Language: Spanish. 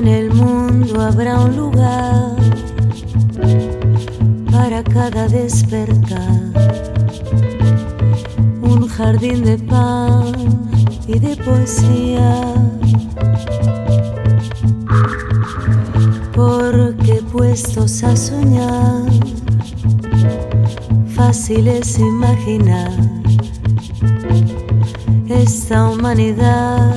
en el mundo habrá un lugar para cada despertar, un jardín de pan y de poesía. Porque puestos a soñar, fácil es imaginar esta humanidad